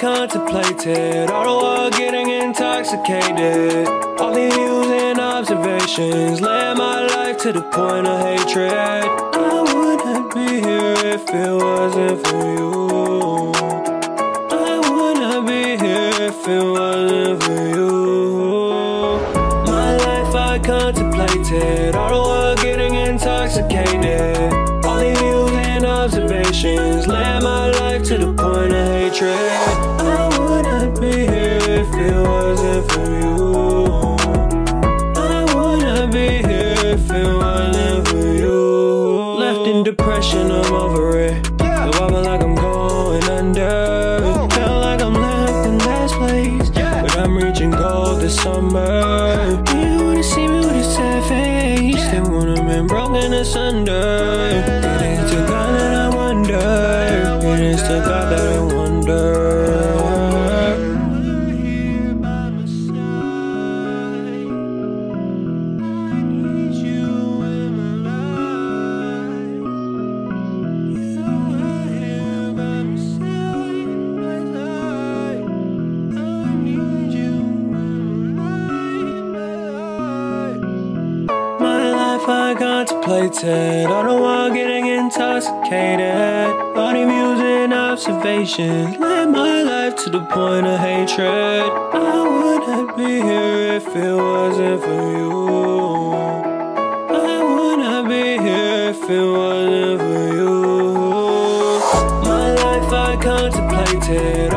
contemplated, all the while getting intoxicated. All the views and observations led my life to the point of hatred. I wouldn't be here if it wasn't for you. I wouldn't be here if it wasn't for you. My life I contemplated, all the while point. I wouldn't be here if it wasn't for you. I wouldn't be here if it wasn't for you. Left in depression, I'm over it. Yeah. So I feel like I'm going under. Oh. Feel like I'm left in last place. Yeah. But I'm reaching gold this summer. You wanna see me with a sad face. They wanna been broken asunder. Life I contemplated, all the while getting intoxicated. Views and observations led my life to the point of hatred. I wouldn't be here if it wasn't for you. I wouldn't be here if it wasn't for you. My life I contemplated,